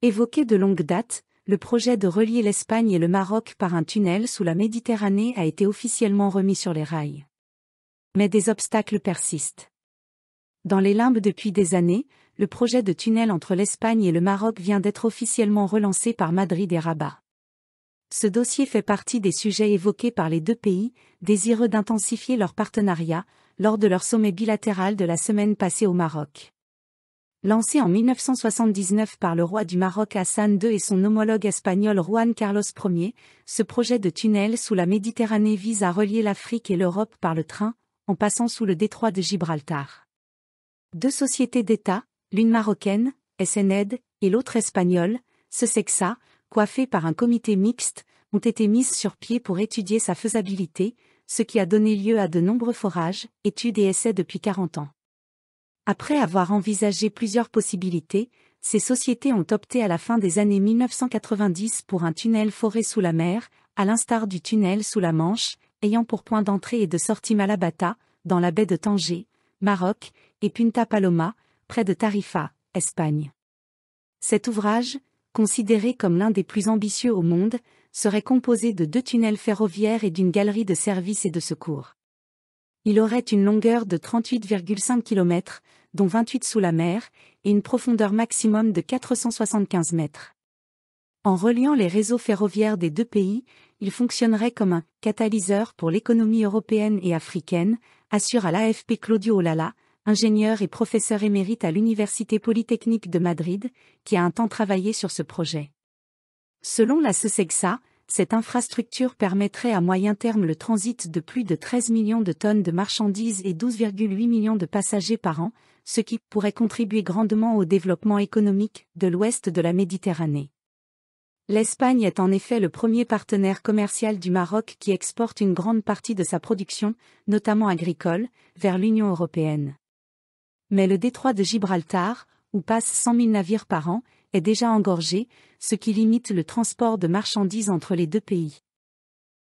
Évoqué de longue date, le projet de relier l'Espagne et le Maroc par un tunnel sous la Méditerranée a été officiellement remis sur les rails. Mais des obstacles persistent. Dans les limbes depuis des années, le projet de tunnel entre l'Espagne et le Maroc vient d'être officiellement relancé par Madrid et Rabat. Ce dossier fait partie des sujets évoqués par les deux pays, désireux d'intensifier leur partenariat, lors de leur sommet bilatéral de la semaine passée au Maroc. Lancé en 1979 par le roi du Maroc Hassan II et son homologue espagnol Juan Carlos Ier, ce projet de tunnel sous la Méditerranée vise à relier l'Afrique et l'Europe par le train, en passant sous le détroit de Gibraltar. Deux sociétés d'État, l'une marocaine, SNED, et l'autre espagnole, Sesexa, coiffées par un comité mixte, ont été mises sur pied pour étudier sa faisabilité, ce qui a donné lieu à de nombreux forages, études et essais depuis 40 ans. Après avoir envisagé plusieurs possibilités, ces sociétés ont opté à la fin des années 1990 pour un tunnel foré sous la mer, à l'instar du tunnel sous la Manche, ayant pour point d'entrée et de sortie Malabata, dans la baie de Tanger, Maroc, et Punta Paloma, près de Tarifa, Espagne. Cet ouvrage, considéré comme l'un des plus ambitieux au monde, serait composé de deux tunnels ferroviaires et d'une galerie de services et de secours. Il aurait une longueur de 38,5 km, dont 28 sous la mer, et une profondeur maximum de 475 mètres. En reliant les réseaux ferroviaires des deux pays, il fonctionnerait comme un catalyseur pour l'économie européenne et africaine, assure à l'AFP Claudio Olala, ingénieur et professeur émérite à l'Université Polytechnique de Madrid, qui a un temps travaillé sur ce projet. Selon la SESEGSA, cette infrastructure permettrait à moyen terme le transit de plus de 13 millions de tonnes de marchandises et 12,8 millions de passagers par an, ce qui pourrait contribuer grandement au développement économique de l'ouest de la Méditerranée. L'Espagne est en effet le premier partenaire commercial du Maroc qui exporte une grande partie de sa production, notamment agricole, vers l'Union européenne. Mais le détroit de Gibraltar, où passent 100 000 navires par an, est déjà engorgé, ce qui limite le transport de marchandises entre les deux pays.